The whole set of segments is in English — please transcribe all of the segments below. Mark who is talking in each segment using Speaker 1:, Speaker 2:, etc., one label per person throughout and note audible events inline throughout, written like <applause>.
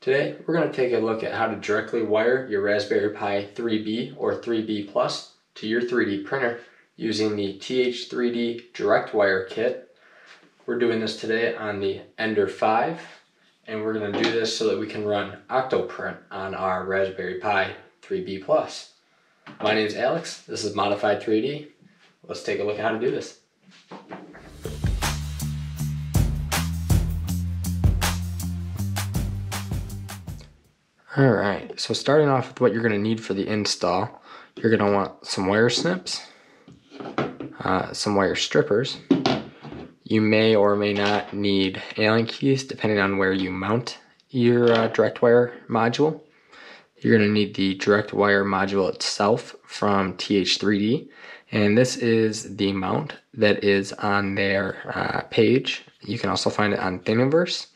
Speaker 1: Today, we're going to take a look at how to directly wire your Raspberry Pi 3B or 3B Plus to your 3D printer using the TH3D Direct Wire Kit. We're doing this today on the Ender 5, and we're going to do this so that we can run Octoprint on our Raspberry Pi 3B Plus. My name is Alex, this is Modified 3D. Let's take a look at how to do this. All right, so starting off with what you're gonna need for the install, you're gonna want some wire snips, uh, some wire strippers. You may or may not need Allen keys depending on where you mount your uh, direct wire module. You're gonna need the direct wire module itself from TH3D. And this is the mount that is on their uh, page. You can also find it on Thingiverse.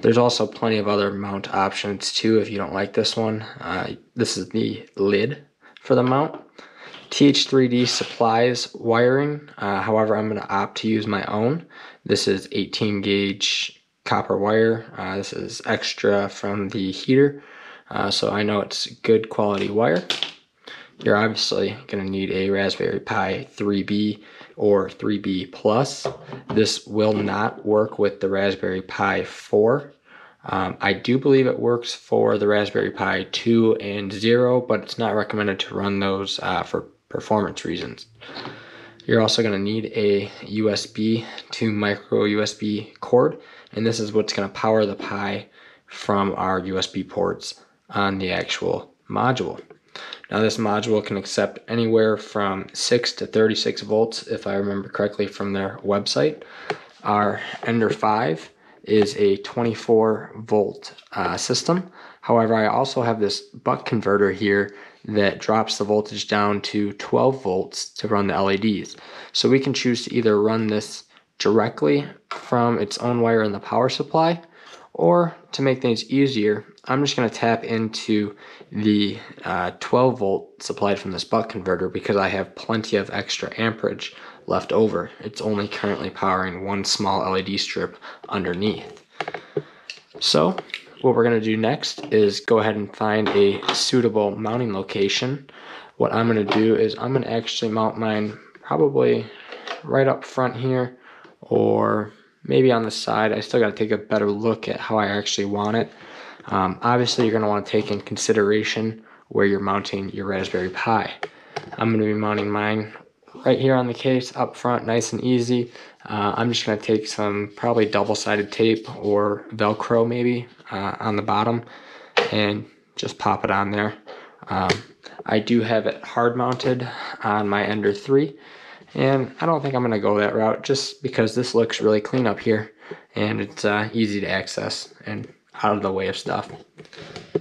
Speaker 1: There's also plenty of other mount options too if you don't like this one. Uh, this is the lid for the mount. TH3D supplies wiring, uh, however I'm going to opt to use my own. This is 18 gauge copper wire. Uh, this is extra from the heater, uh, so I know it's good quality wire. You're obviously going to need a Raspberry Pi 3B or 3B Plus. This will not work with the Raspberry Pi 4. Um, I do believe it works for the Raspberry Pi 2 and 0, but it's not recommended to run those uh, for performance reasons. You're also going to need a USB to micro USB cord, and this is what's going to power the Pi from our USB ports on the actual module. Now this module can accept anywhere from 6 to 36 volts if I remember correctly from their website. Our Ender 5 is a 24 volt uh, system. However, I also have this buck converter here that drops the voltage down to 12 volts to run the LEDs. So we can choose to either run this directly from its own wire in the power supply or to make things easier, I'm just going to tap into the uh, 12 volt supplied from this buck converter because I have plenty of extra amperage left over. It's only currently powering one small LED strip underneath. So what we're going to do next is go ahead and find a suitable mounting location. What I'm going to do is I'm going to actually mount mine probably right up front here or maybe on the side. I still got to take a better look at how I actually want it. Um, obviously, you're going to want to take in consideration where you're mounting your Raspberry Pi. I'm going to be mounting mine right here on the case up front, nice and easy. Uh, I'm just going to take some probably double-sided tape or Velcro maybe uh, on the bottom and just pop it on there. Um, I do have it hard mounted on my Ender 3 and I don't think I'm going to go that route just because this looks really clean up here and it's uh, easy to access and out of the way of stuff.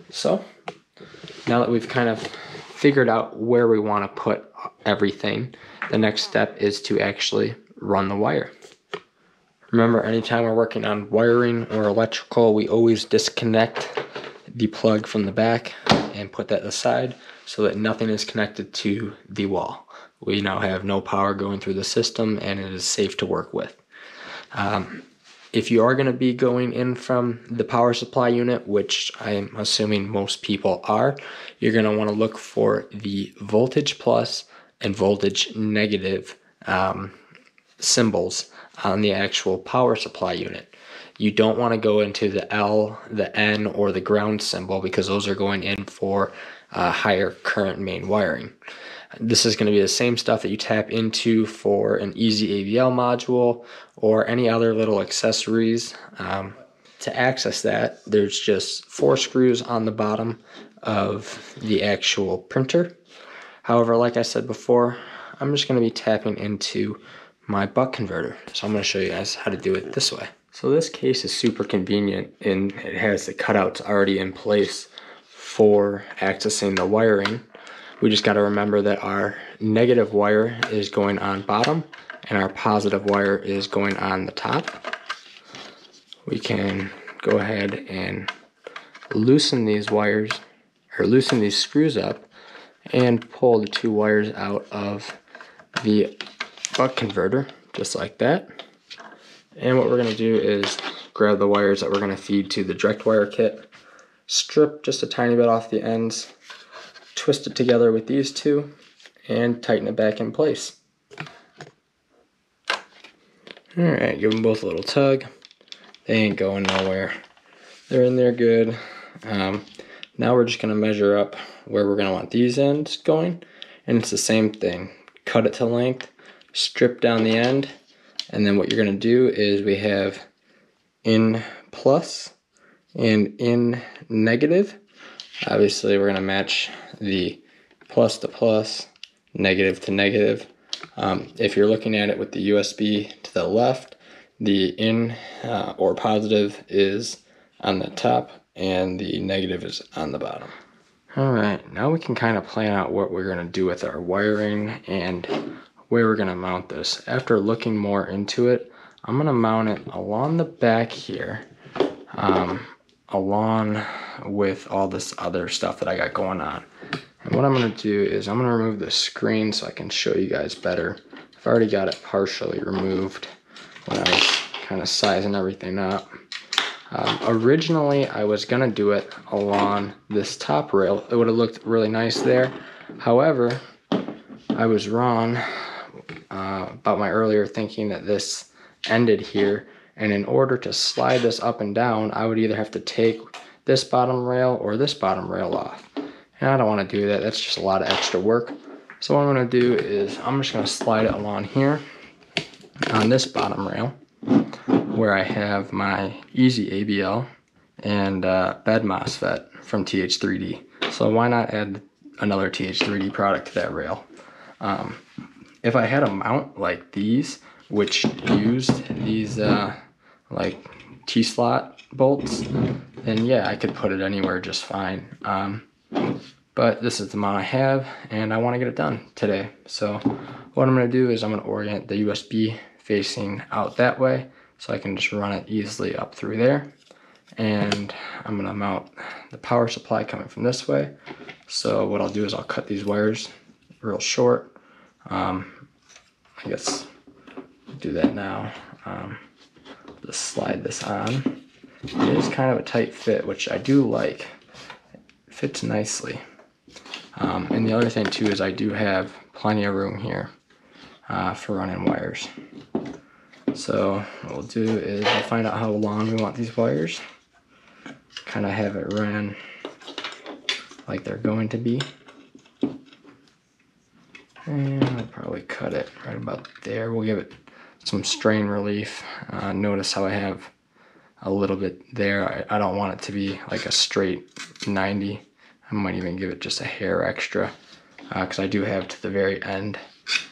Speaker 1: So now that we've kind of figured out where we want to put everything, the next step is to actually run the wire. Remember, anytime we're working on wiring or electrical, we always disconnect the plug from the back and put that aside so that nothing is connected to the wall we now have no power going through the system and it is safe to work with. Um, if you are going to be going in from the power supply unit, which I'm assuming most people are, you're going to want to look for the voltage plus and voltage negative um, symbols on the actual power supply unit. You don't want to go into the L, the N, or the ground symbol because those are going in for uh, higher current main wiring. This is going to be the same stuff that you tap into for an easy ABL module or any other little accessories. Um, to access that, there's just four screws on the bottom of the actual printer. However, like I said before, I'm just going to be tapping into my buck converter. So I'm going to show you guys how to do it this way. So this case is super convenient and it has the cutouts already in place for accessing the wiring we just got to remember that our negative wire is going on bottom and our positive wire is going on the top. We can go ahead and loosen these wires or loosen these screws up and pull the two wires out of the buck converter just like that. And what we're going to do is grab the wires that we're going to feed to the direct wire kit strip just a tiny bit off the ends, twist it together with these two, and tighten it back in place. Alright, give them both a little tug. They ain't going nowhere. They're in there good. Um, now we're just going to measure up where we're going to want these ends going. And it's the same thing. Cut it to length, strip down the end, and then what you're going to do is we have in plus and in negative. Obviously, we're going to match the plus to plus, negative to negative. Um, if you're looking at it with the USB to the left, the in uh, or positive is on the top and the negative is on the bottom. All right, now we can kind of plan out what we're going to do with our wiring and where we're going to mount this. After looking more into it, I'm going to mount it along the back here, um, along with all this other stuff that I got going on. And what I'm going to do is I'm going to remove the screen so I can show you guys better. I've already got it partially removed when I was kind of sizing everything up. Um, originally, I was going to do it along this top rail. It would have looked really nice there. However, I was wrong uh, about my earlier thinking that this ended here. And in order to slide this up and down, I would either have to take this bottom rail or this bottom rail off. And I don't want to do that. That's just a lot of extra work. So what I'm going to do is I'm just going to slide it along here on this bottom rail where I have my Easy ABL and uh, bed MOSFET from TH3D. So why not add another TH3D product to that rail? Um, if I had a mount like these, which used these uh, like T-slot bolts, then yeah, I could put it anywhere just fine. Um, but this is the mount I have and I want to get it done today. So what I'm going to do is I'm going to orient the USB facing out that way so I can just run it easily up through there. And I'm going to mount the power supply coming from this way. So what I'll do is I'll cut these wires real short. Um, I guess do that now. Um, just slide this on. It is kind of a tight fit, which I do like. It fits nicely. Um, and the other thing too is I do have plenty of room here uh, for running wires. So what we'll do is we'll find out how long we want these wires. Kind of have it run like they're going to be. And I'll probably cut it right about there. We'll give it some strain relief. Uh, notice how I have a little bit there. I, I, don't want it to be like a straight 90. I might even give it just a hair extra because uh, I do have to the very end.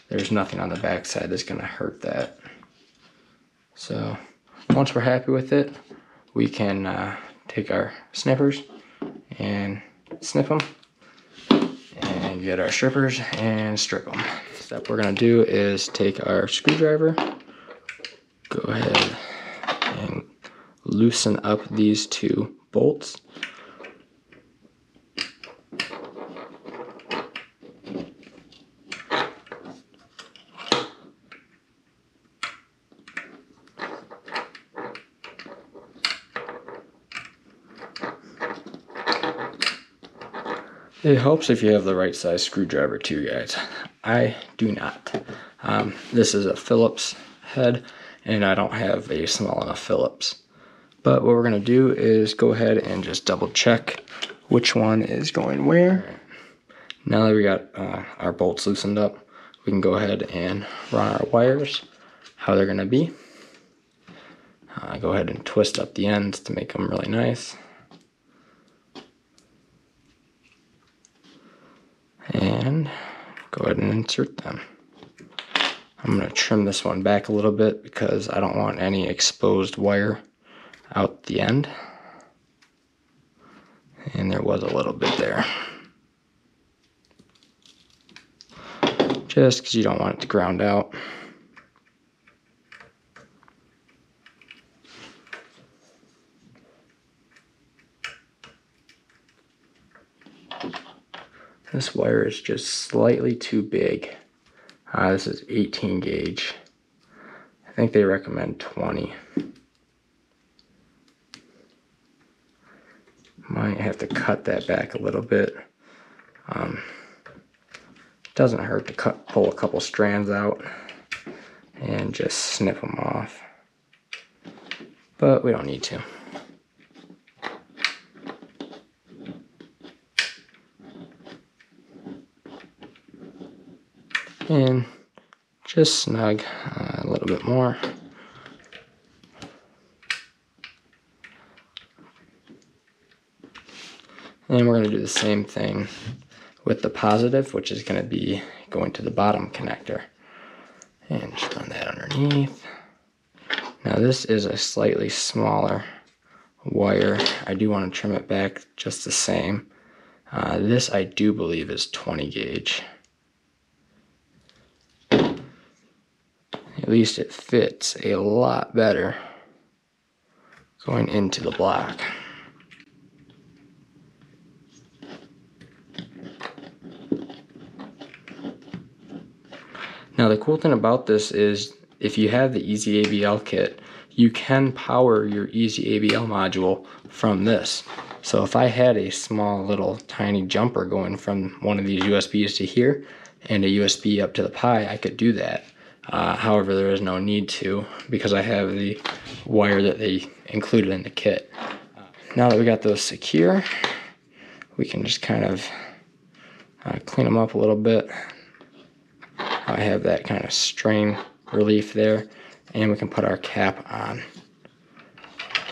Speaker 1: There's nothing on the back side that's going to hurt that. So once we're happy with it, we can uh, take our snippers and snip them and get our strippers and strip them. Step we're gonna do is take our screwdriver, go ahead and loosen up these two bolts. It helps if you have the right size screwdriver too, guys. I do not. Um, this is a Phillips head, and I don't have a small enough Phillips. But what we're going to do is go ahead and just double check which one is going where. Now that we got uh, our bolts loosened up, we can go ahead and run our wires how they're going to be. Uh, go ahead and twist up the ends to make them really nice. And go ahead and insert them. I'm going to trim this one back a little bit because I don't want any exposed wire out the end. And there was a little bit there. Just because you don't want it to ground out. This wire is just slightly too big. Uh, this is 18 gauge. I think they recommend 20. Might have to cut that back a little bit. Um, doesn't hurt to cut, pull a couple strands out and just snip them off. But we don't need to. And just snug uh, a little bit more. And we're going to do the same thing with the positive, which is going to be going to the bottom connector. And just run that underneath. Now this is a slightly smaller wire. I do want to trim it back just the same. Uh, this I do believe is 20 gauge. At least it fits a lot better going into the block. Now the cool thing about this is if you have the Easy ABL kit, you can power your Easy ABL module from this. So if I had a small little tiny jumper going from one of these USBs to here and a USB up to the Pi, I could do that. Uh, however, there is no need to because I have the wire that they included in the kit. Now that we got those secure, we can just kind of uh, clean them up a little bit. I have that kind of strain relief there and we can put our cap on.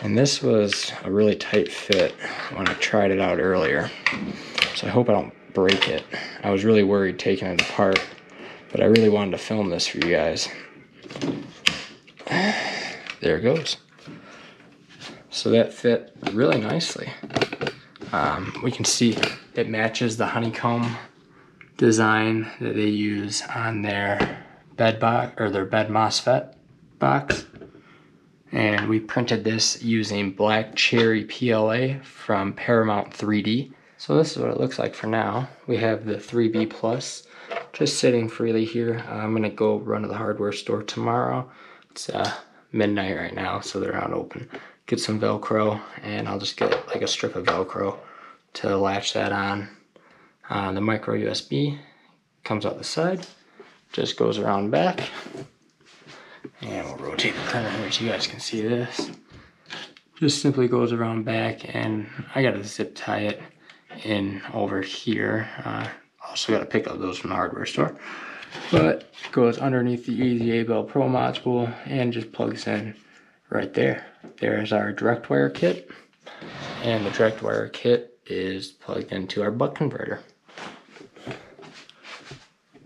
Speaker 1: And this was a really tight fit when I tried it out earlier. So I hope I don't break it. I was really worried taking it apart, but I really wanted to film this for you guys. There it goes. So that fit really nicely. Um, we can see it matches the honeycomb design that they use on their bed box or their bed MOSFET box. And we printed this using black cherry PLA from Paramount 3D. So this is what it looks like for now. We have the 3B Plus just sitting freely here. I'm gonna go run to the hardware store tomorrow. It's uh, midnight right now, so they're not open. Get some Velcro, and I'll just get like a strip of Velcro to latch that on. Uh, the micro USB comes out the side, just goes around back. And we'll rotate the here so you guys can see this. Just simply goes around back and I gotta zip tie it in over here. Uh, also gotta pick up those from the hardware store. But it goes underneath the ABL Pro module and just plugs in right there. There's our direct wire kit. And the direct wire kit is plugged into our buck converter.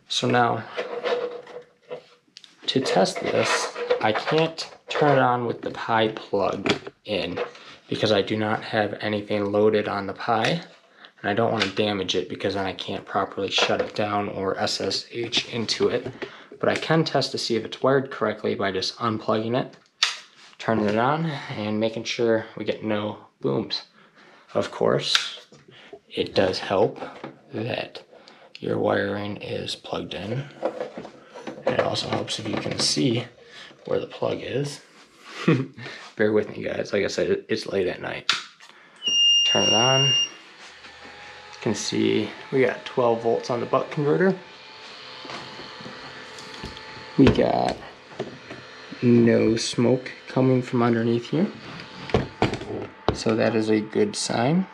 Speaker 1: So now, to test this, I can't turn it on with the Pi plug in because I do not have anything loaded on the Pi and I don't want to damage it because then I can't properly shut it down or SSH into it. But I can test to see if it's wired correctly by just unplugging it, turning it on, and making sure we get no booms. Of course, it does help that your wiring is plugged in. And it also helps if you can see where the plug is. <laughs> Bear with me guys, like I said, it's late at night. Turn it on. Can see we got 12 volts on the buck converter. We got no smoke coming from underneath here. So that is a good sign.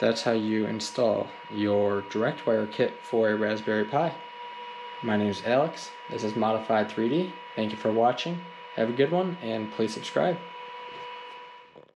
Speaker 1: That's how you install your direct wire kit for a Raspberry Pi. My name is Alex. This is Modified 3D. Thank you for watching. Have a good one and please subscribe.